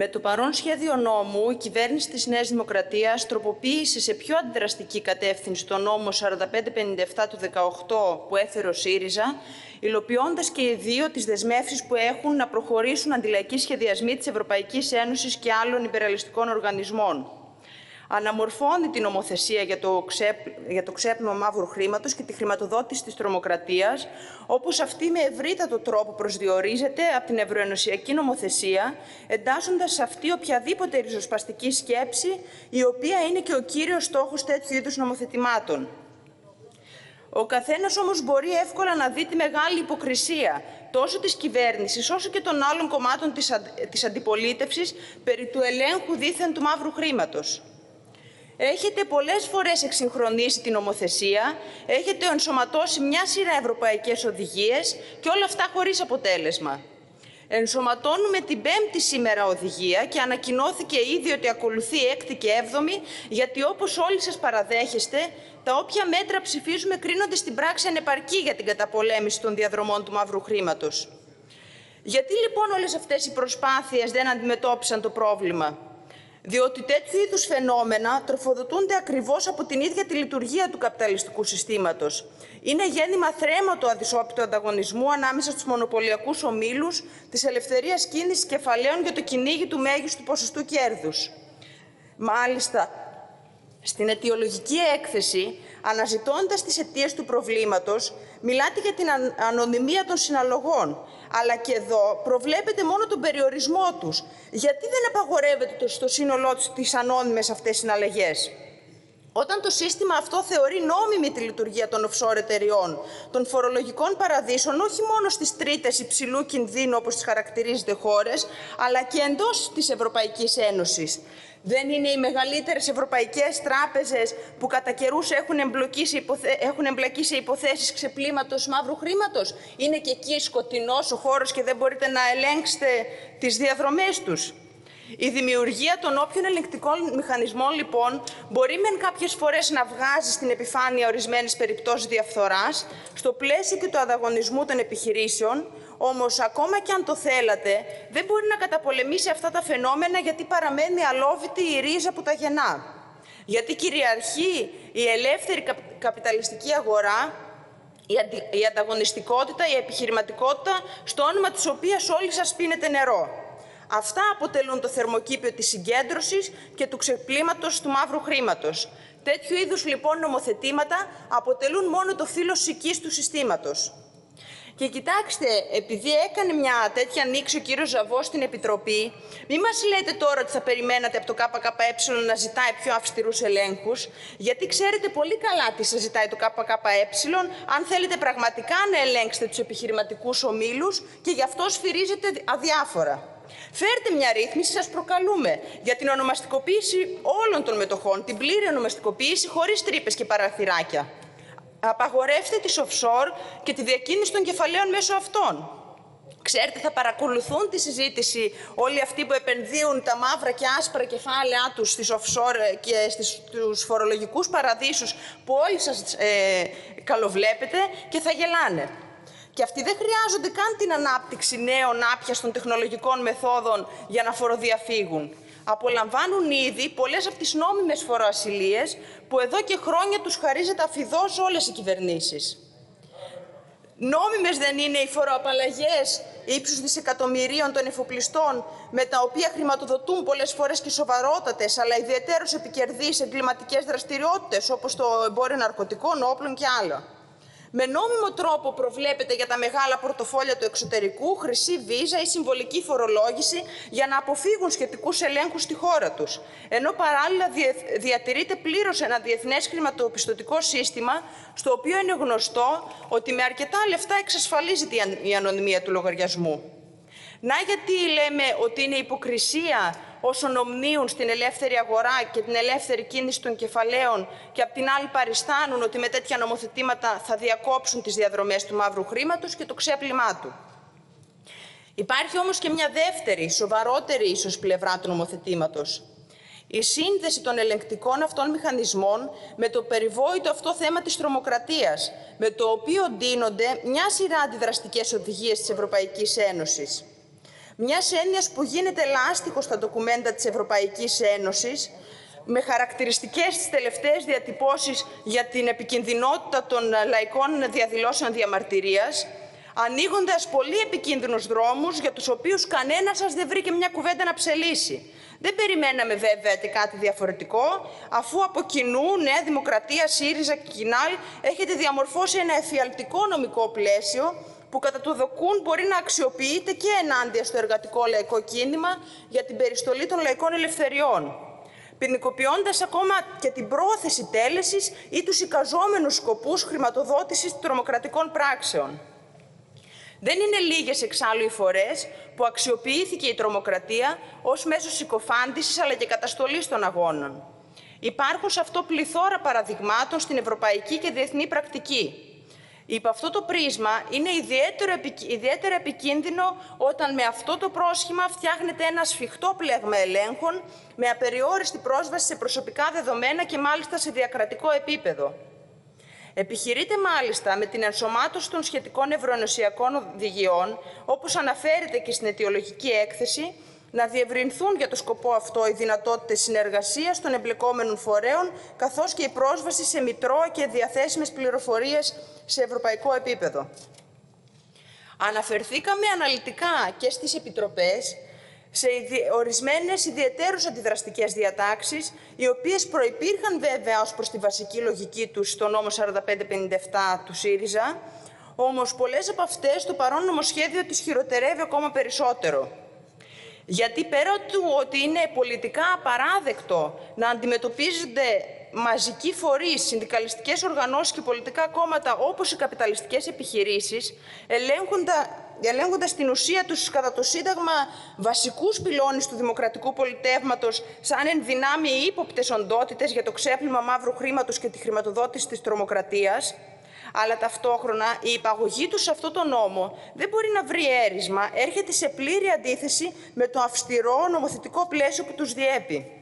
Με το παρόν σχέδιο νόμου, η κυβέρνηση της Νέας Δημοκρατίας τροποποίησε σε πιο αντιδραστική κατεύθυνση το νόμο 4557 του 18 που έφερε ο ΣΥΡΙΖΑ, υλοποιώντας και οι δύο τις δεσμεύσεις που έχουν να προχωρήσουν αντιλαϊκοί σχεδιασμοί της Ευρωπαϊκής Ένωσης και άλλων υπεραλιστικών οργανισμών αναμορφώνει την νομοθεσία για το, ξέπ... για το ξέπλυμα μαύρου χρήματος και τη χρηματοδότηση της τρομοκρατίας, όπως αυτή με ευρύτατο τρόπο προσδιορίζεται από την ευρωενωσιακή νομοθεσία, εντάσσοντας σε αυτή οποιαδήποτε ριζοσπαστική σκέψη, η οποία είναι και ο κύριος στόχος τέτοιου είδους νομοθετημάτων. Ο καθένας όμως μπορεί εύκολα να δει τη μεγάλη υποκρισία τόσο της κυβέρνησης όσο και των άλλων κομμάτων της, αν... της αντιπολίτευσης περί του ελέγχου δήθεν του μαύρου χρήματος. Έχετε πολλές φορές εξυγχρονίσει την νομοθεσία, έχετε ενσωματώσει μια σειρά ευρωπαϊκές οδηγίες και όλα αυτά χωρίς αποτέλεσμα. Ενσωματώνουμε την πέμπτη σήμερα οδηγία και ανακοινώθηκε ήδη ότι ακολουθεί έκτη και έβδομη, γιατί όπως όλοι σας παραδέχεστε, τα όποια μέτρα ψηφίζουμε κρίνονται στην πράξη ανεπαρκή για την καταπολέμηση των διαδρομών του μαύρου χρήματος. Γιατί λοιπόν όλες αυτές οι προσπάθειες δεν αντιμετώπισαν το πρόβλημα; Διότι τέτοιου είδους φαινόμενα τροφοδοτούνται ακριβώς από την ίδια τη λειτουργία του καπιταλιστικού συστήματος. Είναι γέννημα θρέματο αδυσόπιτο ανταγωνισμού ανάμεσα στους μονοπωλιακούς ομίλους της ελευθερίας κίνησης κεφαλαίων για το κυνήγι του μέγιστου ποσοστού κέρδους. Μάλιστα, στην αιτιολογική έκθεση, αναζητώντας τις αιτίες του προβλήματος, μιλάτε για την ανωνυμία των συναλλογών, αλλά και εδώ προβλέπετε μόνο τον περιορισμό τους. Γιατί δεν απαγορεύεται στο σύνολό τους τις ανώνυμες αυτές συναλλαγές; Όταν το σύστημα αυτό θεωρεί νόμιμη τη λειτουργία των offshore εταιριών, των φορολογικών παραδείσων, όχι μόνο στις τρίτες υψηλού κινδύνου, όπως τις χαρακτηρίζεται χώρες, αλλά και εντός της Ευρωπαϊκής Ένωσης. Δεν είναι οι μεγαλύτερες ευρωπαϊκές τράπεζες που κατά καιρούς έχουν, έχουν εμπλακεί σε υποθέσεις ξεπλήματος μαύρου χρήματος. Είναι και εκεί σκοτεινός ο χώρος και δεν μπορείτε να ελέγξετε τις διαδρομές τους. Η δημιουργία των όποιων ελεγκτικών μηχανισμών, λοιπόν, μπορεί μεν κάποιες φορές να βγάζει στην επιφάνεια ορισμένες περιπτώσεις διαφθοράς, στο πλαίσιο και του ανταγωνισμού των επιχειρήσεων, όμως ακόμα και αν το θέλατε, δεν μπορεί να καταπολεμήσει αυτά τα φαινόμενα γιατί παραμένει αλόβητη η ρίζα που τα γεννά. Γιατί κυριαρχεί η ελεύθερη καπιταλιστική αγορά, η ανταγωνιστικότητα, η επιχειρηματικότητα, στο όνομα της οποίας όλοι σας πίνετε νερό. Αυτά αποτελούν το θερμοκήπιο της συγκέντρωσης και του ξεπλήματος του μαύρου χρήματος. Τέτοιου είδους λοιπόν νομοθετήματα αποτελούν μόνο το φύλλο σικής του συστήματος. Και κοιτάξτε, επειδή έκανε μια τέτοια ανοίξη ο κύριος Ζαβός στην Επιτροπή, μην μας λέτε τώρα ότι θα περιμένατε από το ΚΚΕ να ζητάει πιο αυστηρούς ελέγχους, γιατί ξέρετε πολύ καλά τι σας ζητάει το ΚΚΕ, αν θέλετε πραγματικά να ελέγξετε τους επιχειρηματικούς ομίλους και γι' αυτό σφυρίζετε αδιάφορα. Φέρτε μια ρύθμιση, σας προκαλούμε, για την ονομαστικοποίηση όλων των μετοχών, την πλήρη ονομαστικοποίηση χωρίς τρύπες και παραθυράκια. Απαγορεύστε τις offshore και τη διακίνηση των κεφαλαίων μέσω αυτών. Ξέρετε, θα παρακολουθούν τη συζήτηση όλοι αυτοί που επενδύουν τα μαύρα και άσπρα κεφάλαια τους στις offshore και στους φορολογικούς παραδείσους που όλοι σας ε, καλοβλέπετε και θα γελάνε. Και αυτοί δεν χρειάζονται καν την ανάπτυξη νέων άπιαστων τεχνολογικών μεθόδων για να φοροδιαφύγουν. Απολαμβάνουν ήδη πολλές από τις νόμιμες φοροασυλίες που εδώ και χρόνια τους χαρίζεται αφιδώς όλες οι κυβερνήσεις. Νόμιμες δεν είναι οι φοροαπαλλαγές ύψους δισεκατομμυρίων των εφοπλιστών με τα οποία χρηματοδοτούν πολλές φορές και σοβαρότατες αλλά ιδιαίτερως επικερδείς εγκληματικές δραστηριότητες όπως το εμπόριο ναρκωτικών, όπλων και άλλα. Με νόμιμο τρόπο προβλέπεται για τα μεγάλα πορτοφόλια του εξωτερικού χρυσή βίζα ή συμβολική φορολόγηση για να αποφύγουν σχετικούς ελέγχους στη χώρα τους. Ενώ παράλληλα διατηρείται πλήρως ένα διεθνές χρηματοπιστωτικό σύστημα, στο οποίο είναι γνωστό ότι με αρκετά λεφτά εξασφαλίζεται η ανωνυμία του λογαριασμού. Να γιατί λέμε ότι είναι υποκρισία όσων ομνίουν στην ελεύθερη αγορά και την ελεύθερη κίνηση των κεφαλαίων και απ' την άλλη παριστάνουν ότι με τέτοια νομοθετήματα θα διακόψουν τις διαδρομές του μαύρου χρήματος και το ξέπλυμά του. Υπάρχει όμως και μια δεύτερη, σοβαρότερη ίσως πλευρά του νομοθετήματος. Η σύνδεση των ελεγκτικών αυτών μηχανισμών με το περιβόητο αυτό θέμα της τρομοκρατίας, με το οποίο ντύνονται μια σειρά αντιδραστικές οδηγίες της Ευρωπαϊκής Ένωσης. Μιας έννοιας που γίνεται λάστιχος στα ντοκουμέντα της Ευρωπαϊκής Ένωσης, με χαρακτηριστικές τις τελευταίες διατυπώσεις για την επικινδυνότητα των λαϊκών διαδηλώσεων διαμαρτυρίας, ανοίγοντας πολύ επικίνδυνους δρόμους για τους οποίους κανένας σας δεν βρήκε μια κουβέντα να ψελίσει. Δεν περιμέναμε βέβαια και κάτι διαφορετικό, αφού από κοινού Νέα Δημοκρατία, ΣΥΡΙΖΑ και Κινάλ έχετε διαμορφώσει ένα εφιαλτικό νομικό πλαίσιο που κατά το δοκούν μπορεί να αξιοποιείται και ενάντια στο εργατικό λαϊκό κίνημα για την περιστολή των λαϊκών ελευθεριών ποινικοποιώντας ακόμα και την πρόθεση τέλεσης ή τους εικαζόμενους σκοπούς χρηματοδότησης τρομοκρατικών πράξεων. Δεν είναι λίγες εξάλλου οι φορές που αξιοποιήθηκε η τρομοκρατία ως μέσο συκοφάντησης αλλά και καταστολής των αγώνων. Υπάρχουν σε αυτό πληθώρα παραδειγμάτων στην ευρωπαϊκή και διεθνή πρακτική. Υπό αυτό το πρίσμα είναι ιδιαίτερο, ιδιαίτερα επικίνδυνο όταν με αυτό το πρόσχημα φτιάχνεται ένα σφιχτό πλέγμα ελέγχων με απεριόριστη πρόσβαση σε προσωπικά δεδομένα και μάλιστα σε διακρατικό επίπεδο. Επιχειρείται μάλιστα με την ενσωμάτωση των σχετικών ευρωενωσιακών οδηγιών, όπως αναφέρεται και στην αιτιολογική έκθεση, να διευρυνθούν για το σκοπό αυτό οι δυνατότητες συνεργασίας των εμπλεκόμενων φορέων, καθώς και η πρόσβαση σε μητρώα και διαθέσιμες πληροφορίες σε ευρωπαϊκό επίπεδο. Αναφερθήκαμε αναλυτικά και στις επιτροπές σε ορισμένες ιδιαίτερως αντιδραστικές διατάξεις, οι οποίες προϋπήρχαν βέβαια ως προς τη βασική λογική τους στο νόμο 4557 του ΣΥΡΙΖΑ, όμως πολλές από αυτές το παρόν νομοσχέδιο τις χειροτερεύει ακόμα περισσότερο. Γιατί πέρα του ότι είναι πολιτικά απαράδεκτο να αντιμετωπίζονται μαζικοί φορείς, συνδικαλιστικές οργανώσεις και πολιτικά κόμματα όπως οι καπιταλιστικές επιχειρήσεις, ελέγχοντα, ελέγχοντας την ουσία τους κατά το Σύνταγμα βασικούς πυλώνες του δημοκρατικού πολιτεύματος σαν ενδυνάμει ύποπτες οντότητες για το ξέπλυμα μαύρου χρήματος και τη χρηματοδότηση της τρομοκρατίας, αλλά ταυτόχρονα η υπαγωγή τους σε αυτό το νόμο δεν μπορεί να βρει έρισμα, έρχεται σε πλήρη αντίθεση με το αυστηρό νομοθετικό πλαίσιο που τους διέπει.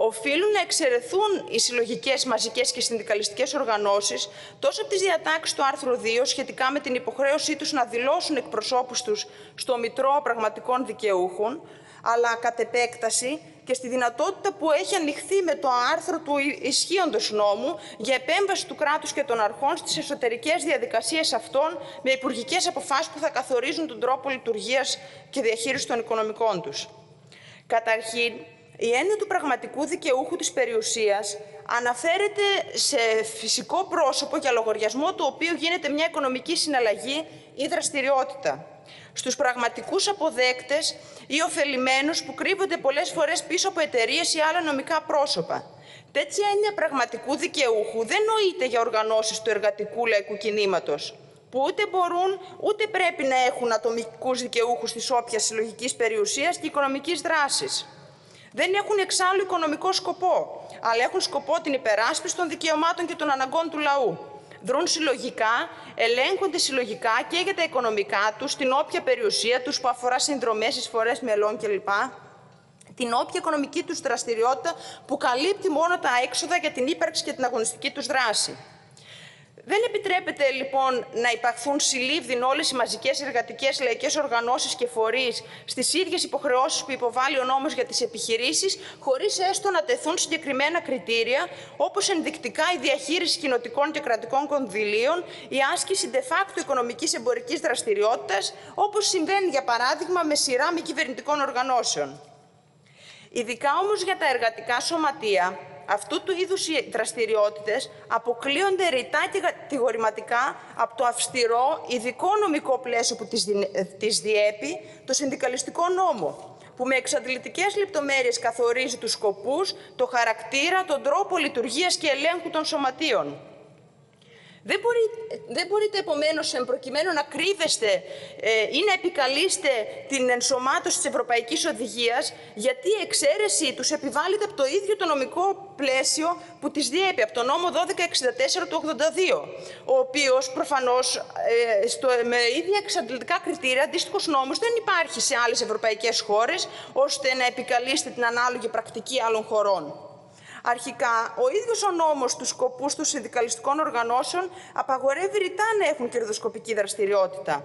Οφείλουν να εξαιρεθούν οι συλλογικές, μαζικές και συνδικαλιστικές οργανώσεις τόσο από τις διατάξεις του άρθρου 2 σχετικά με την υποχρέωσή τους να δηλώσουν εκπροσώπους τους στο Μητρό Πραγματικών Δικαιούχων, αλλά κατ' επέκταση και στη δυνατότητα που έχει ανοιχθεί με το άρθρο του ισχύοντος νόμου για επέμβαση του κράτους και των αρχών στις εσωτερικές διαδικασίες αυτών με υπουργικές αποφάσεις που θα καθορίζουν τον τρόπο λειτουργίας και διαχείρισης των οικονομικών τους. Καταρχήν, η έννοια του πραγματικού δικαιούχου της περιουσίας αναφέρεται σε φυσικό πρόσωπο για λογαριασμό του οποίου γίνεται μια οικονομική συναλλαγή ή δραστηριότητα στους πραγματικούς αποδέκτες ή ωφελημένους που κρύβονται πολλές φορές πίσω από εταιρείες ή άλλα νομικά πρόσωπα. Τέτοια έννοια πραγματικού δικαιούχου δεν νοείται για οργανώσεις του εργατικού λαϊκού κινήματος, που ούτε μπορούν ούτε πρέπει να έχουν ατομικούς δικαιούχους της όποιας συλλογικής περιουσίας και οικονομικής δράσης. Δεν έχουν εξάλλου οικονομικό σκοπό, αλλά έχουν σκοπό την υπεράσπιση των δικαιωμάτων και των αναγκών του λαού δρούν συλλογικά, ελέγχονται συλλογικά και για τα οικονομικά τους, την όποια περιουσία τους που αφορά συνδρομές, εισφορές μελών κλπ. Την όποια οικονομική τους δραστηριότητα που καλύπτει μόνο τα έξοδα για την ύπαρξη και την αγωνιστική τους δράση. Δεν επιτρέπεται λοιπόν να υπαχθούν συλλήβδιν όλες οι μαζικές εργατικές λαϊκές οργανώσεις και φορείς στις ίδιες υποχρεώσεις που υποβάλλει ο νόμος για τις επιχειρήσεις, χωρίς έστω να τεθούν συγκεκριμένα κριτήρια, όπως ενδεικτικά η διαχείριση κοινοτικών και κρατικών κονδυλίων, η άσκηση de facto οικονομικής εμπορικής δραστηριότητας, όπως συμβαίνει για παράδειγμα με σειρά μη κυβερνητικών οργανώσεων. Ειδικά όμως για τα εργατικά σωματεία, αυτού του είδους οι δραστηριότητες αποκλείονται ρητά και κατηγορηματικά από το αυστηρό ειδικό νομικό πλαίσιο που τις διέπει, το συνδικαλιστικό νόμο, που με εξαντλητικές λεπτομέρειες καθορίζει τους σκοπούς, το χαρακτήρα, τον τρόπο λειτουργίας και ελέγχου των σωματείων. Δεν, μπορεί, δεν μπορείτε επομένως προκειμένου να κρύβεστε ε, ή να επικαλείστε την ενσωμάτωση της Ευρωπαϊκής Οδηγίας, γιατί η εξαίρεση τους επιβάλλεται από το ίδιο το νομικό πλαίσιο που τις διέπει, από το νόμο 1264 του 82, ο οποίος προφανώς ε, στο, με ίδια εξαντλητικά κριτήρια, αντίστοιχος νόμος δεν υπάρχει σε άλλες ευρωπαϊκές χώρες, ώστε να επικαλείστε την ανάλογη πρακτική άλλων χωρών. Αρχικά, ο ίδιος ο νόμος τους σκοπούς των συνδικαλιστικών οργανώσεων απαγορεύει ρητά να έχουν κερδοσκοπική δραστηριότητα.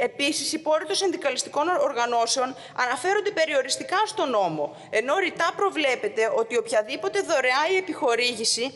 Επίσης, οι πόροι των συνδικαλιστικών οργανώσεων αναφέρονται περιοριστικά στον νόμο, ενώ ρητά προβλέπεται ότι οποιαδήποτε δωρεά ή επιχορήγηση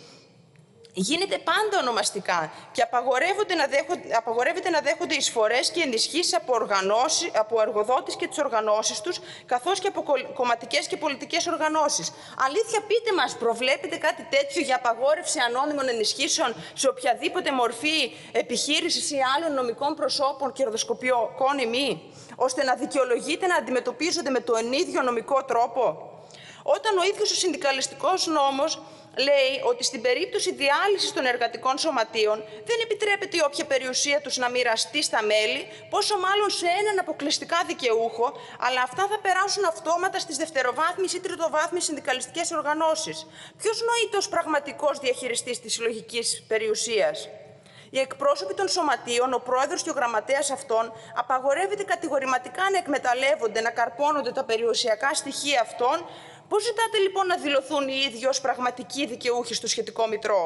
γίνεται πάντα ονομαστικά και απαγορεύονται να δέχονται, απαγορεύεται να δέχονται εισφορές και ενισχύσεις από, οργανώσεις, από εργοδότες και τις οργανώσεις τους, καθώς και από κομματικές και πολιτικές οργανώσεις. Αλήθεια, πείτε μας, προβλέπετε κάτι τέτοιο για απαγόρευση ανώνυμων ενισχύσεων σε οποιαδήποτε μορφή επιχείρησης ή άλλων νομικών προσώπων κερδοσκοπικών ή μη, ώστε να δικαιολογείται να αντιμετωπίζονται με τον ίδιο νομικό τρόπο; Όταν ο ίδιος ο συνδικαλιστικός νόμος λέει ότι στην περίπτωση διάλυσης των εργατικών σωματείων δεν επιτρέπεται η όποια περιουσία τους να μοιραστεί στα μέλη, πόσο μάλλον σε έναν αποκλειστικά δικαιούχο, αλλά αυτά θα περάσουν αυτόματα στις δευτεροβάθμιες ή τριτοβάθμιες συνδικαλιστικές οργανώσεις. Ποιος νοείται πραγματικός διαχειριστής της συλλογικής περιουσίας; Οι εκπρόσωποι των σωματείων, ο πρόεδρος και ο γραμματέας αυτών, απαγορεύεται κατηγορηματικά να εκμεταλλεύονται, να καρπώνονται τα περιουσιακά στοιχεία αυτών Πώς ζητάτε λοιπόν να δηλωθούν οι ίδιοι ως πραγματικοί δικαιούχοι στο σχετικό μητρό;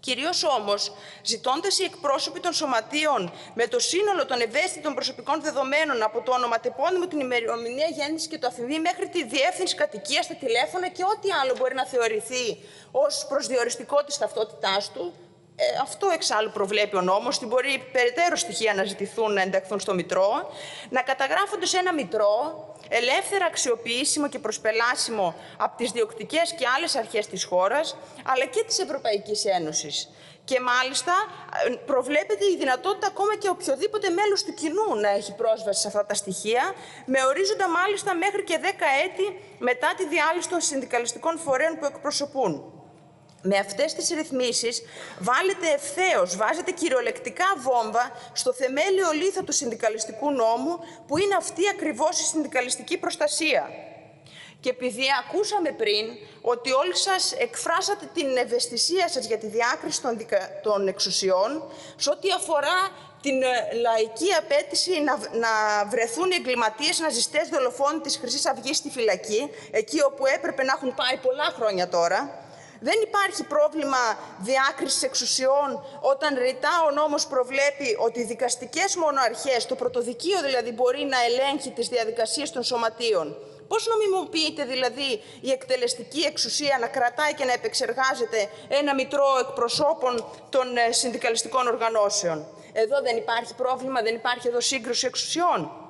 Κυρίως όμως, ζητώντας οι εκπρόσωποι των σωματείων με το σύνολο των ευαίσθητων προσωπικών δεδομένων από το ονοματεπώνυμο, την ημερομηνία γέννησης και το αφημί μέχρι τη διεύθυνση κατοικίας, τα τηλέφωνα και ό,τι άλλο μπορεί να θεωρηθεί ως προσδιοριστικό της ταυτότητάς του, ε, αυτό εξάλλου προβλέπει ο νόμος, ότι μπορεί περαιτέρω στοιχεία να ζητηθούν να ενταχθούν στο Μητρό, να καταγράφονται σε ένα Μητρό, ελεύθερα αξιοποιήσιμο και προσπελάσιμο από τις διοκτικές και άλλες αρχές της χώρας, αλλά και της Ευρωπαϊκής Ένωσης. Και μάλιστα ε, προβλέπεται η δυνατότητα ακόμα και οποιοδήποτε μέλος του κοινού να έχει πρόσβαση σε αυτά τα στοιχεία, με ορίζοντα μάλιστα μέχρι και 10 έτη μετά τη διάλυση των συνδικαλιστικών φορέων που εκπροσωπούν. Με αυτές τις ρυθμίσεις βάλετε ευθέως, βάζετε κυριολεκτικά βόμβα στο θεμέλιο λίθο του συνδικαλιστικού νόμου, που είναι αυτή ακριβώς η συνδικαλιστική προστασία. Και επειδή ακούσαμε πριν ότι όλοι σας εκφράσατε την ευαισθησία σας για τη διάκριση των, των εξουσιών, σε ό,τι αφορά την ε, λαϊκή απέτηση να, να βρεθούν οι εγκληματίες ναζιστές δολοφόνοι της Χρυσής Αυγής στη φυλακή, εκεί όπου έπρεπε να έχουν πάει πολλά χρόνια τώρα, δεν υπάρχει πρόβλημα διάκρισης εξουσιών όταν ρητά ο νόμος προβλέπει ότι οι δικαστικές μονοαρχές, το πρωτοδικείο δηλαδή, μπορεί να ελέγχει τις διαδικασίες των σωματείων. Πώς νομιμοποιείται δηλαδή η εκτελεστική εξουσία να κρατάει και να επεξεργάζεται ένα μητρό εκπροσώπων των ε, συνδικαλιστικών οργανώσεων; Εδώ δεν υπάρχει πρόβλημα, δεν υπάρχει εδώ σύγκρουση εξουσιών.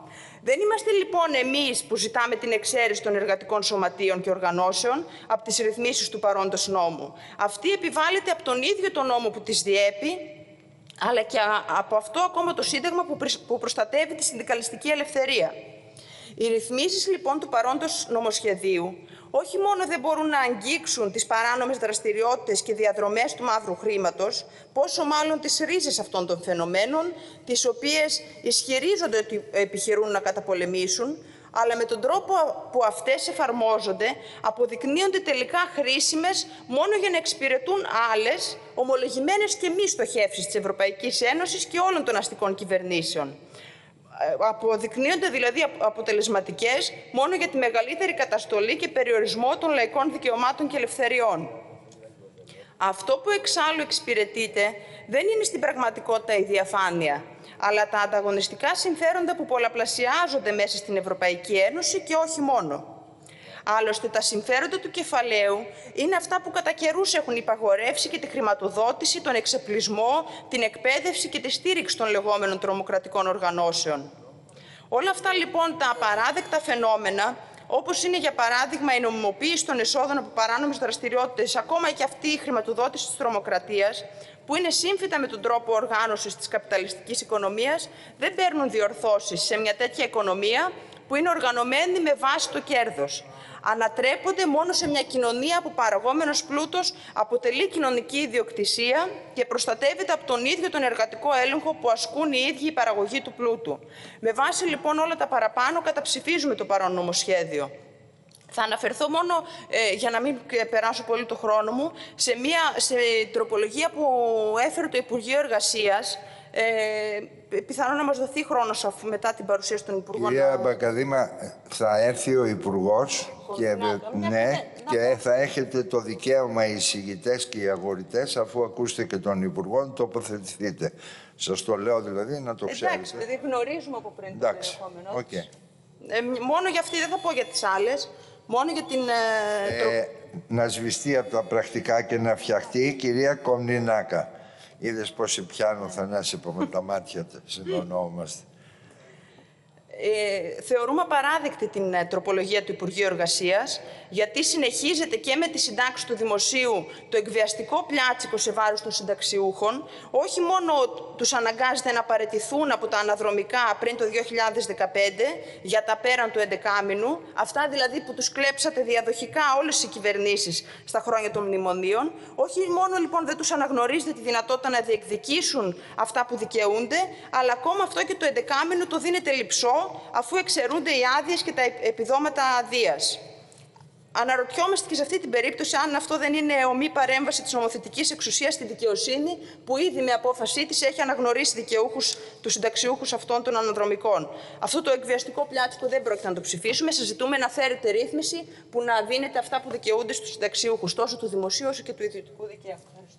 Δεν είμαστε λοιπόν εμείς που ζητάμε την εξαίρεση των εργατικών σωματείων και οργανώσεων από τις ρυθμίσεις του παρόντος νόμου. Αυτή επιβάλλεται από τον ίδιο τον νόμο που τις διέπει, αλλά και από αυτό ακόμα το Σύνταγμα που προστατεύει τη συνδικαλιστική ελευθερία. Οι ρυθμίσεις λοιπόν του παρόντος νομοσχεδίου όχι μόνο δεν μπορούν να αγγίξουν τις παράνομες δραστηριότητες και διαδρομές του μαύρου χρήματος, πόσο μάλλον τις ρίζες αυτών των φαινομένων, τις οποίες ισχυρίζονται ότι επιχειρούν να καταπολεμήσουν, αλλά με τον τρόπο που αυτές εφαρμόζονται αποδεικνύονται τελικά χρήσιμες μόνο για να εξυπηρετούν άλλες, ομολογημένες και μη στοχεύσεις της Ευρωπαϊκής Ένωσης και όλων των αστικών κυβερνήσεων. Ε, αποδεικνύονται δηλαδή αποτελεσματικές μόνο για τη μεγαλύτερη καταστολή και περιορισμό των λαϊκών δικαιωμάτων και ελευθεριών. Αυτό που εξάλλου εξυπηρετείται δεν είναι στην πραγματικότητα η διαφάνεια, αλλά τα ανταγωνιστικά συμφέροντα που πολλαπλασιάζονται μέσα στην Ευρωπαϊκή Ένωση και όχι μόνο. Άλλωστε, τα συμφέροντα του κεφαλαίου είναι αυτά που κατά καιρούς έχουν υπαγορεύσει και τη χρηματοδότηση, τον εξεπλισμό, την εκπαίδευση και τη στήριξη των λεγόμενων τρομοκρατικών οργανώσεων. Όλα αυτά λοιπόν τα απαράδεκτα φαινόμενα, όπως είναι για παράδειγμα η νομιμοποίηση των εσόδων από παράνομες δραστηριότητες, ακόμα και αυτή η χρηματοδότηση της τρομοκρατίας, που είναι σύμφυτα με τον τρόπο οργάνωσης της καπιταλιστικής οικονομίας, δεν παίρνουν διορθώσεις σε μια τέτοια οικονομία που είναι οργανωμένη με βάση το κέρδος ανατρέπονται μόνο σε μια κοινωνία που παραγόμενος πλούτος αποτελεί κοινωνική ιδιοκτησία και προστατεύεται από τον ίδιο τον εργατικό έλεγχο που ασκούν οι ίδιοι η παραγωγή του πλούτου. Με βάση λοιπόν όλα τα παραπάνω καταψηφίζουμε το παρόν νομοσχέδιο. Θα αναφερθώ μόνο, ε, για να μην περάσω πολύ το χρόνο μου, σε μια σε τροπολογία που έφερε το Υπουργείο Εργασίας, ε, πιθανόν να μας δοθεί χρόνος αφού μετά την παρουσίαση των Υπουργών. Κυρία Μπακαδήμα, θα έρθει ο Υπουργός και, ναι, και θα έχετε το δικαίωμα οι εισηγητές και οι αγορητές αφού ακούσετε και τον Υπουργό να τοποθετηθείτε. Σας το λέω δηλαδή να το Εντάξει, ξέρετε. δηλαδή γνωρίζουμε από πριν το Εντάξει, περιεχόμενό οκ. της. Ε, μόνο για αυτή δεν θα πω για τις άλλες. Μόνο για την... ε, τρο- Ε, να σβηστεί από τα πρακτικά και να φτιαχτεί η κυρία Κομνηνάκα. Είδες πώς σε πιάνω Θανάση από με τα μάτια τα συνονόμαστε. Ε, θεωρούμε απαράδεκτη την ε, τροπολογία του Υπουργείου Εργασίας, γιατί συνεχίζεται και με τη συντάξη του Δημοσίου το εκβιαστικό πλιάτσικο σε βάρος των συνταξιούχων. Όχι μόνο τους αναγκάζεται να παραιτηθούν από τα αναδρομικά πριν το 2015 για τα πέραν του 11 μήνου, αυτά δηλαδή που τους κλέψατε διαδοχικά όλες οι κυβερνήσεις στα χρόνια των μνημονίων. Όχι μόνο λοιπόν δεν τους αναγνωρίζετε τη δυνατότητα να διεκδικήσουν αυτά που δικαιούνται, αλλά ακόμα αυτό και το 11 μήνο το δίνετε λυψό αφού εξαιρούνται οι άδειες και τα επιδόματα αδείας. Αναρωτιόμαστε και σε αυτή την περίπτωση αν αυτό δεν είναι ομή παρέμβαση της νομοθετικής εξουσίας στη δικαιοσύνη που ήδη με απόφασή της έχει αναγνωρίσει δικαιούχους, τους συνταξιούχους αυτών των αναδρομικών. Αυτό το εκβιαστικό πλάτικο δεν πρόκειται να το ψηφίσουμε. Σας ζητούμε να φέρετε ρύθμιση που να δίνετε αυτά που δικαιούνται στους συνταξιούχους τόσο του δημοσίου όσο και του ιδιωτικού δικαίου.